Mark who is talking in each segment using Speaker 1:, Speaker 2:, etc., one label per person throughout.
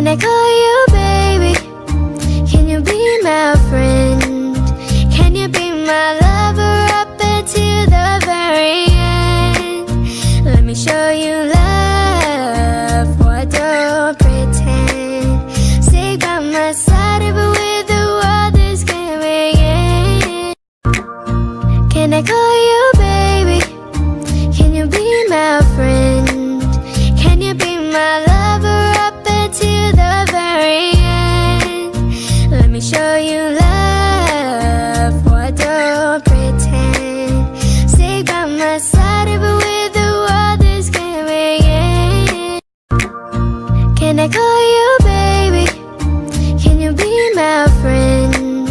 Speaker 1: Can I call you baby? Can you be my friend? Can you be my lover up until the very end? Let me show you love, you love, why don't pretend? Stay by my side even with the world is giving in. Can I call you baby? Can you be my friend?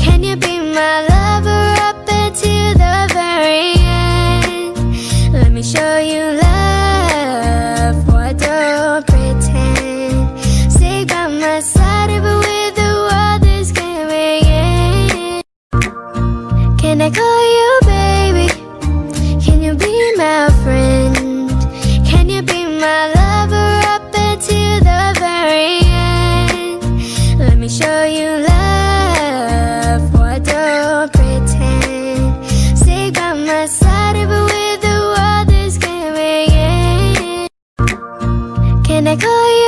Speaker 1: Can you be my lover up until the very end? Let me show you love, why don't pretend? I call you baby? Can you be my friend? Can you be my lover up until the very end? Let me show you love, why don't pretend? Stay by my side even with the world is giving in. Can I call you